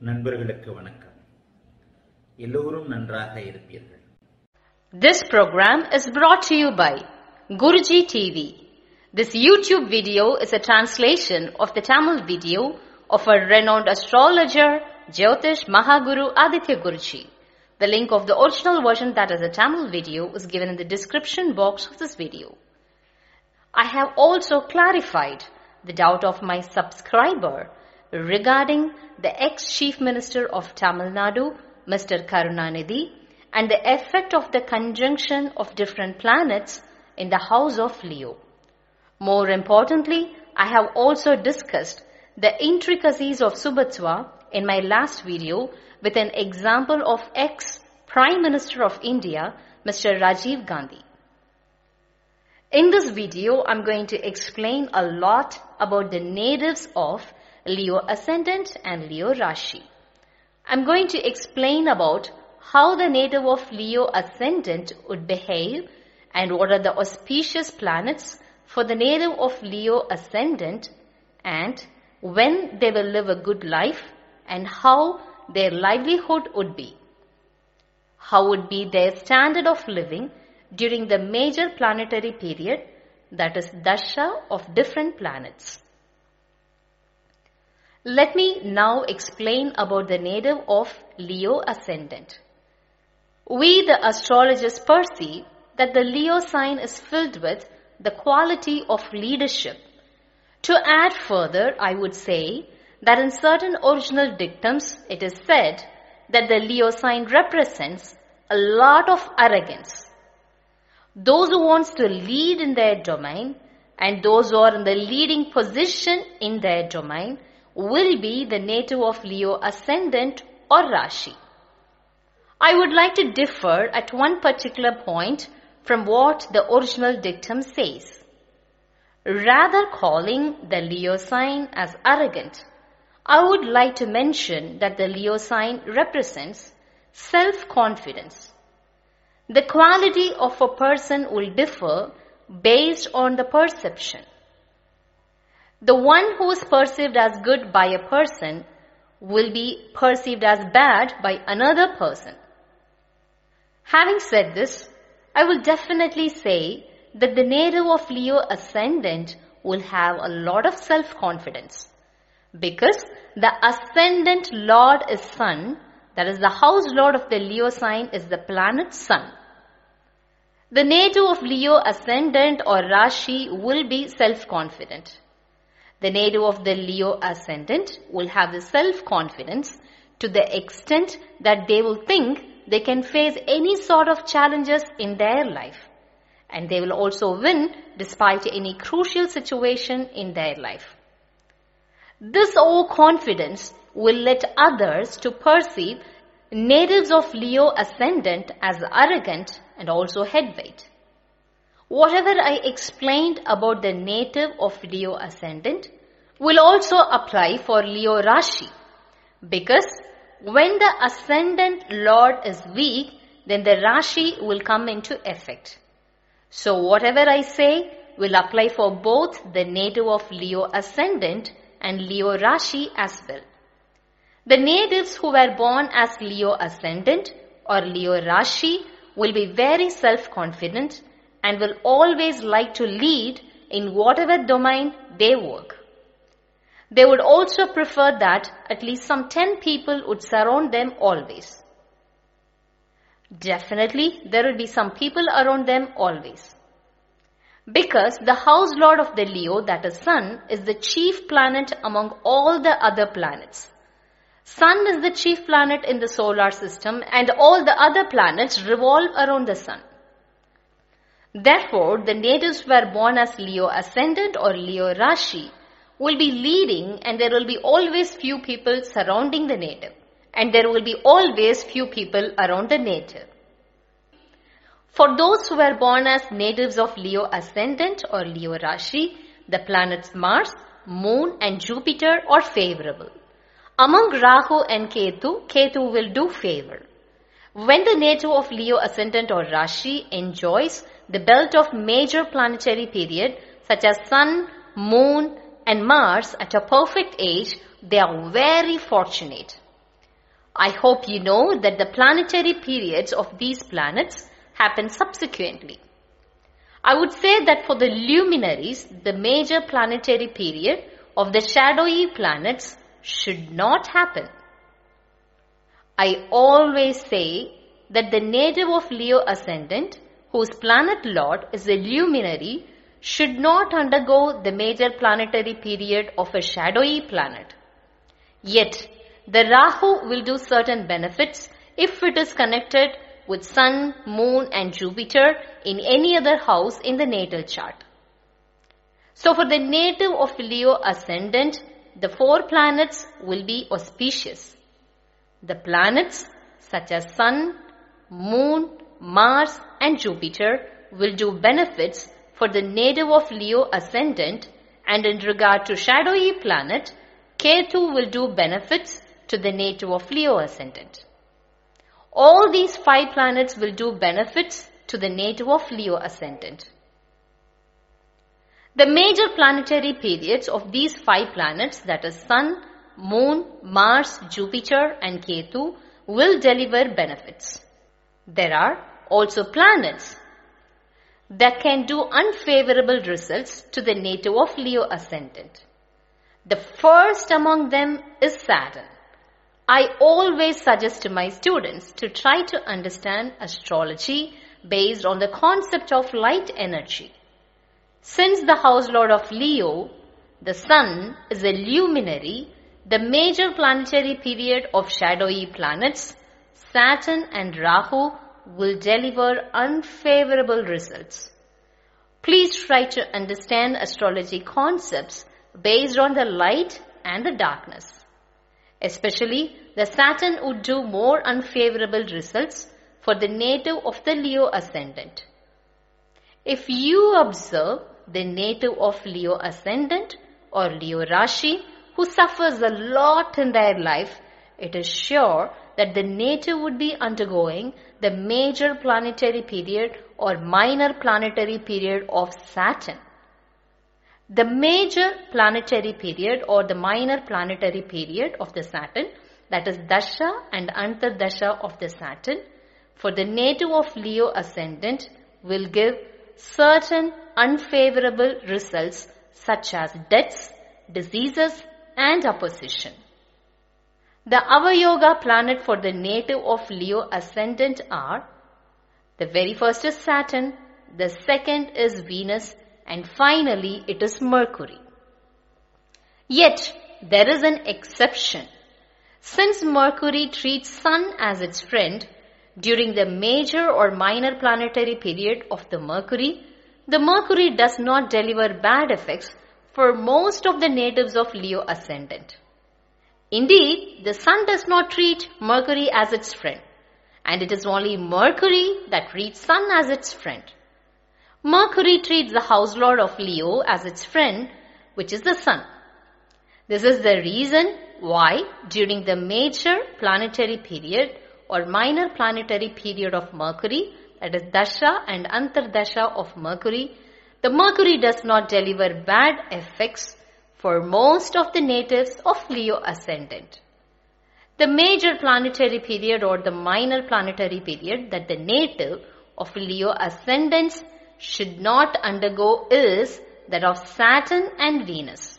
நண்பர்களுக்கு வணக்கம் எல்லோரும் நன்றாக இருப்பீர்கள் This program is brought to you by Guruji TV. This YouTube video is a translation of the Tamil video of a renowned astrologer, Jyotish Mahaguru Aditya Guruji. The link of the original version that is a Tamil video is given in the description box of this video. I have also clarified the doubt of my subscriber regarding the ex-chief minister of Tamil Nadu, Mr. Karunanidhi, and the effect of the conjunction of different planets in the house of Leo. More importantly, I have also discussed the intricacies of Subhatva in my last video with an example of ex-Prime Minister of India, Mr. Rajiv Gandhi. In this video, I'm going to explain a lot about the natives of Leo Ascendant and Leo Rashi. I'm going to explain about how the native of Leo Ascendant would behave and what are the auspicious planets for the native of Leo Ascendant and when they will live a good life and how their livelihood would be. How would be their standard of living during the major planetary period that is dasha of different planets. Let me now explain about the native of Leo ascendant. We the astrologers perceive that the Leo sign is filled with the quality of leadership. To add further, I would say that in certain original dictums it is said that the Leo sign represents a lot of arrogance. Those who wants to lead in their domain and those who are in the leading position in their domain will be the native of Leo ascendant or Rashi. I would like to differ at one particular point from what the original dictum says. Rather calling the Leo sign as arrogant, I would like to mention that the Leo sign represents self-confidence. The quality of a person will differ based on the perception. The one who is perceived as good by a person will be perceived as bad by another person. Having said this, I will definitely say that the native of Leo ascendant will have a lot of self-confidence because the ascendant lord is sun, that is the house lord of the Leo sign is the planet sun. The native of Leo ascendant or Rashi will be self-confident. The native of the Leo ascendant will have the self-confidence to the extent that they will think they can face any sort of challenges in their life. And they will also win despite any crucial situation in their life. This overconfidence will let others to perceive natives of Leo ascendant as arrogant and also headweight. Whatever I explained about the native of Leo ascendant will also apply for Leo Rashi because when the ascendant lord is weak, then the Rashi will come into effect. So whatever I say will apply for both the native of Leo ascendant and Leo Rashi as well. The natives who were born as Leo ascendant or Leo Rashi will be very self-confident and will always like to lead in whatever domain they work. They would also prefer that at least some 10 people would surround them always. Definitely, there will be some people around them always. Because the house lord of the Leo, that is Sun, is the chief planet among all the other planets. Sun is the chief planet in the solar system and all the other planets revolve around the Sun. Therefore, the natives were born as Leo ascendant or Leo Rashi will be leading and there will be always few people surrounding the native and there will be always few people around the native. For those who were born as natives of Leo ascendant or Leo Rashi, the planets Mars, Moon and Jupiter are favorable. Among Rahu and Ketu, Ketu will do favor. When the native of Leo ascendant or Rashi enjoys the belt of major planetary period such as Sun, Moon and Mars at a perfect age, they are very fortunate. I hope you know that the planetary periods of these planets happen subsequently. I would say that for the luminaries, the major planetary period of the shadowy planets should not happen. I always say that the native of Leo ascendant, whose planet lord is a luminary, should not undergo the major planetary period of a shadowy planet. Yet, the Rahu will do certain benefits if it is connected with Sun, Moon and Jupiter in any other house in the natal chart. So for the native of Leo ascendant, the four planets will be auspicious. The planets such as Sun, Moon, Mars and Jupiter will do benefits for the native of Leo ascendant and in regard to shadowy planet, Ketu will do benefits to the native of Leo ascendant. All these five planets will do benefits to the native of Leo ascendant. The major planetary periods of these five planets that is Sun, Moon, Mars, Jupiter and Ketu will deliver benefits. There are also planets that can do unfavorable results to the native of Leo ascendant. The first among them is Saturn. I always suggest to my students to try to understand astrology based on the concept of light energy. Since the house lord of Leo, the sun is a luminary, the major planetary period of shadowy planets, Saturn and Rahu will deliver unfavorable results. Please try to understand astrology concepts based on the light and the darkness. Especially, the Saturn would do more unfavorable results for the native of the Leo ascendant. If you observe the native of Leo ascendant or Leo Rashi who suffers a lot in their life, it is sure that the native would be undergoing the major planetary period or minor planetary period of Saturn. The major planetary period or the minor planetary period of the Saturn that is Dasha and Antardasha of the Saturn for the native of Leo ascendant will give certain unfavorable results such as deaths, diseases and opposition. The Avayoga planet for the native of Leo ascendant are the very first is Saturn, the second is Venus and finally it is Mercury. Yet there is an exception. Since Mercury treats Sun as its friend, during the major or minor planetary period of the Mercury, the Mercury does not deliver bad effects for most of the natives of Leo ascendant. Indeed, the Sun does not treat Mercury as its friend, and it is only Mercury that treats Sun as its friend. Mercury treats the house lord of Leo as its friend, which is the Sun. This is the reason why during the major planetary period or minor planetary period of Mercury, that is Dasha and Antardasha of Mercury, the Mercury does not deliver bad effects for most of the natives of Leo ascendant. The major planetary period or the minor planetary period that the native of Leo ascendants should not undergo is that of Saturn and Venus.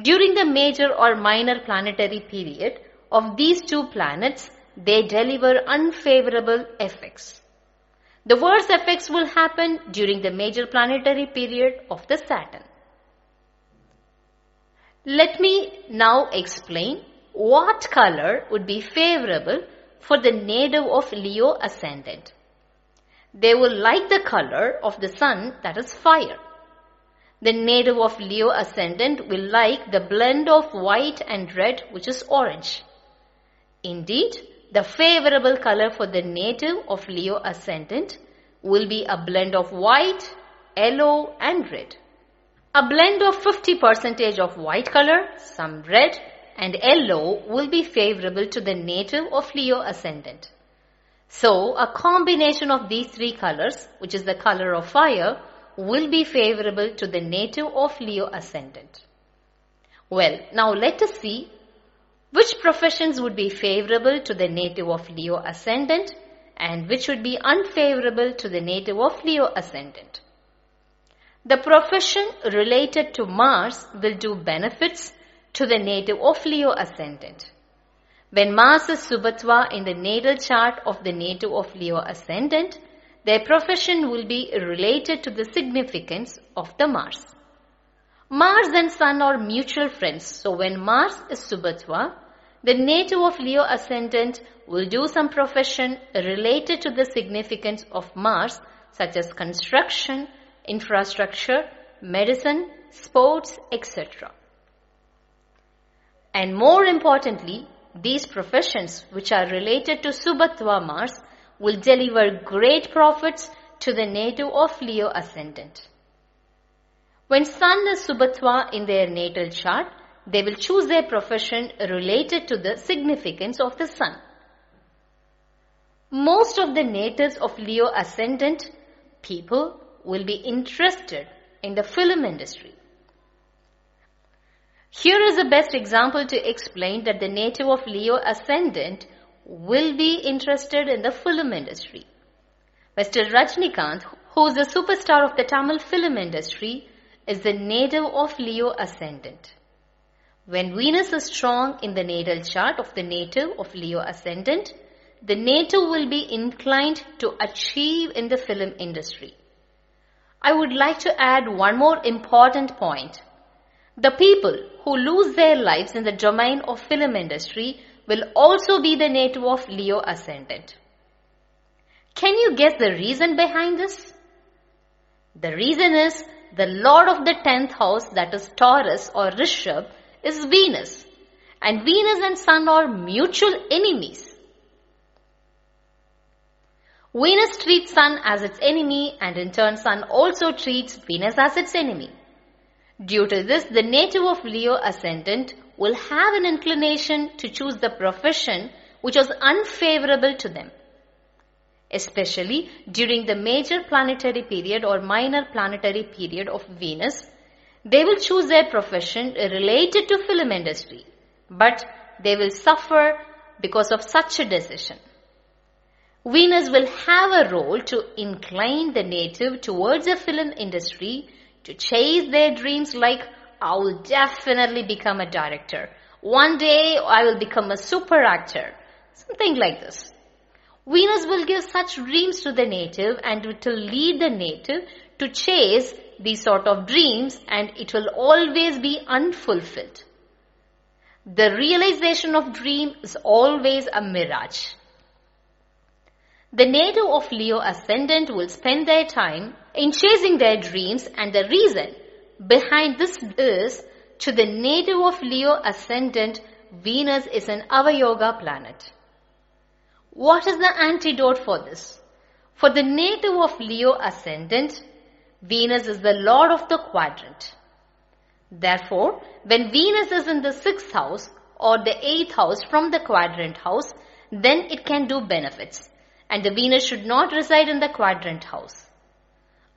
During the major or minor planetary period of these two planets, they deliver unfavorable effects. The worst effects will happen during the major planetary period of the Saturn. Let me now explain what color would be favorable for the native of Leo ascendant. They will like the color of the sun that is fire. The native of Leo ascendant will like the blend of white and red which is orange. Indeed, the favorable color for the native of Leo ascendant will be a blend of white, yellow and red. A blend of 50 percentage of white color, some red and yellow will be favorable to the native of Leo ascendant. So, a combination of these three colors, which is the color of fire, will be favorable to the native of Leo ascendant. Well, now let us see which professions would be favorable to the native of Leo ascendant and which would be unfavorable to the native of Leo ascendant. The profession related to Mars will do benefits to the native of Leo ascendant. When Mars is Subhatva in the natal chart of the native of Leo ascendant, their profession will be related to the significance of the Mars. Mars and Sun are mutual friends, so when Mars is Subhatva, the native of Leo ascendant will do some profession related to the significance of Mars, such as construction, infrastructure, medicine, sports, etc. And more importantly, these professions which are related to Subhatva Mars will deliver great profits to the native of Leo ascendant. When Sun is Subhatva in their natal chart, they will choose their profession related to the significance of the Sun. Most of the natives of Leo ascendant people will be interested in the film industry. Here is the best example to explain that the native of Leo ascendant will be interested in the film industry. Mr. Rajnikant, who is the superstar of the Tamil film industry, is the native of Leo ascendant. When Venus is strong in the natal chart of the native of Leo ascendant, the native will be inclined to achieve in the film industry. I would like to add one more important point. The people who lose their lives in the domain of film industry will also be the native of Leo ascendant. Can you guess the reason behind this? The reason is the lord of the 10th house that is Taurus or Rishabh is Venus and Venus and Sun are mutual enemies. Venus treats Sun as its enemy and in turn Sun also treats Venus as its enemy. Due to this, the native of Leo ascendant will have an inclination to choose the profession which was unfavorable to them. Especially during the major planetary period or minor planetary period of Venus, they will choose their profession related to film industry, but they will suffer because of such a decision. Venus will have a role to incline the native towards the film industry to chase their dreams like I will definitely become a director. One day I will become a super actor. Something like this. Venus will give such dreams to the native and it will lead the native to chase these sort of dreams and it will always be unfulfilled. The realization of dream is always a mirage. The native of Leo ascendant will spend their time in chasing their dreams and the reason behind this is to the native of Leo ascendant, Venus is an avayoga planet. What is the antidote for this? For the native of Leo ascendant, Venus is the lord of the quadrant. Therefore, when Venus is in the sixth house or the eighth house from the quadrant house, then it can do benefits. And the Venus should not reside in the quadrant house.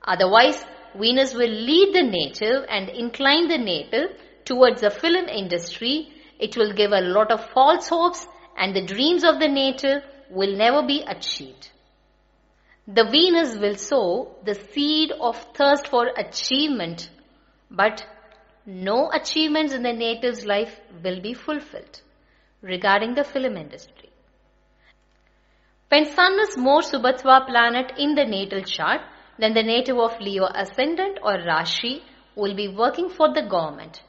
Otherwise, Venus will lead the native and incline the native towards the film industry. It will give a lot of false hopes and the dreams of the native will never be achieved. The Venus will sow the seed of thirst for achievement, but no achievements in the native's life will be fulfilled regarding the film industry. When Sun is more Subhatva planet in the natal chart, then the native of Leo ascendant or Rashi will be working for the government.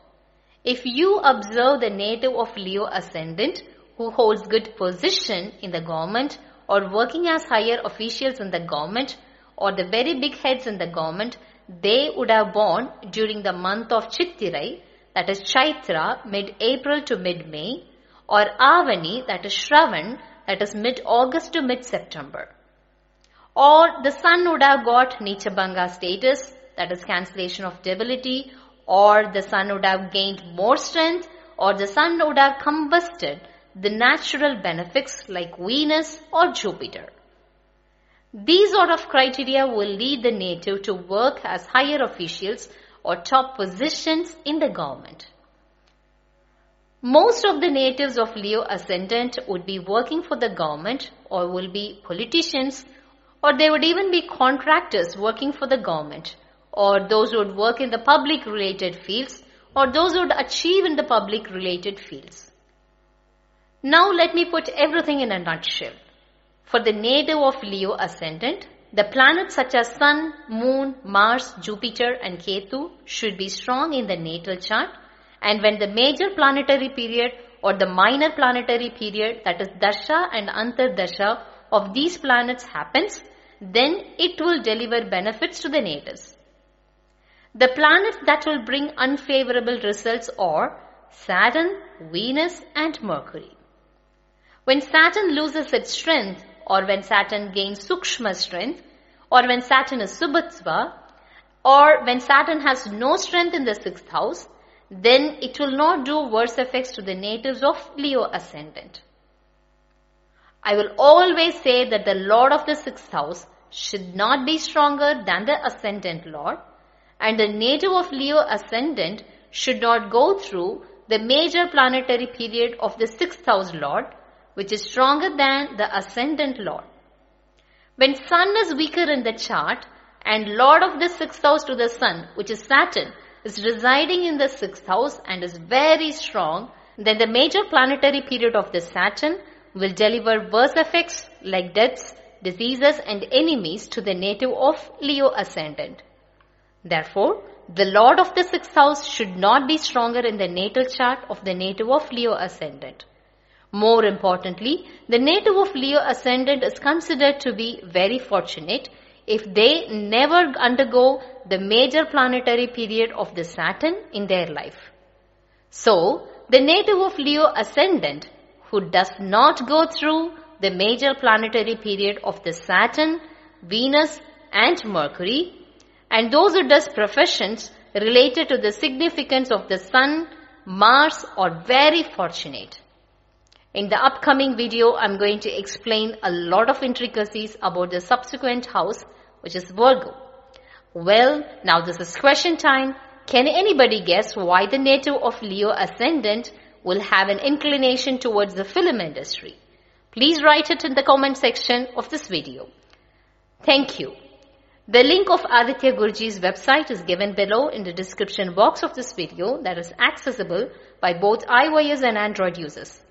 If you observe the native of Leo ascendant who holds good position in the government or working as higher officials in the government or the very big heads in the government, they would have born during the month of Chittirai, that is Chaitra, mid-April to mid-May, or Avani, that is Shravan, that is mid-August to mid-September. Or the sun would have got Nichabanga status, that is cancellation of debility, or the sun would have gained more strength, or the sun would have combusted the natural benefits like Venus or Jupiter. These sort of criteria will lead the native to work as higher officials or top positions in the government. Most of the natives of Leo ascendant would be working for the government or will be politicians or they would even be contractors working for the government or those who would work in the public related fields or those who would achieve in the public related fields. Now let me put everything in a nutshell. For the native of Leo ascendant, the planets such as Sun, Moon, Mars, Jupiter and Ketu should be strong in the natal chart and when the major planetary period or the minor planetary period that is Dasha and Antardasha of these planets happens, then it will deliver benefits to the natives. The planets that will bring unfavorable results are Saturn, Venus and Mercury. When Saturn loses its strength or when Saturn gains Sukshma strength or when Saturn is Subhatva or when Saturn has no strength in the sixth house, then it will not do worse effects to the natives of Leo ascendant. I will always say that the Lord of the sixth house should not be stronger than the ascendant Lord and the native of Leo ascendant should not go through the major planetary period of the sixth house Lord which is stronger than the ascendant Lord. When Sun is weaker in the chart and Lord of the sixth house to the Sun which is Saturn is residing in the sixth house and is very strong, then the major planetary period of the Saturn will deliver worse effects like deaths, diseases and enemies to the native of Leo ascendant. Therefore, the Lord of the sixth house should not be stronger in the natal chart of the native of Leo ascendant. More importantly, the native of Leo ascendant is considered to be very fortunate if they never undergo the major planetary period of the Saturn in their life. So, the native of Leo ascendant who does not go through the major planetary period of the Saturn, Venus and Mercury and those who does professions related to the significance of the Sun, Mars are very fortunate. In the upcoming video, I'm going to explain a lot of intricacies about the subsequent house, which is Virgo. Well, now this is question time. Can anybody guess why the native of Leo ascendant will have an inclination towards the film industry? Please write it in the comment section of this video. Thank you. The link of Aditya Guruji's website is given below in the description box of this video that is accessible by both iOS and Android users.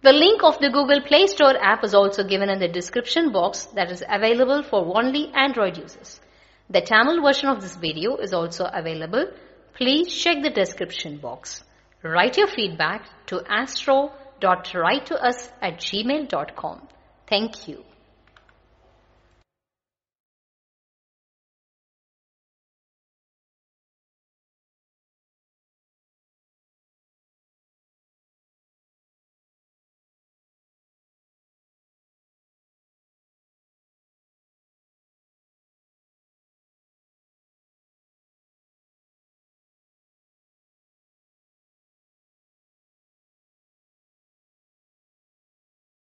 The link of the Google Play Store app is also given in the description box that is available for only Android users. The Tamil version of this video is also available. Please check the description box. Write your feedback to astro.write to us at gmail.com. Thank you.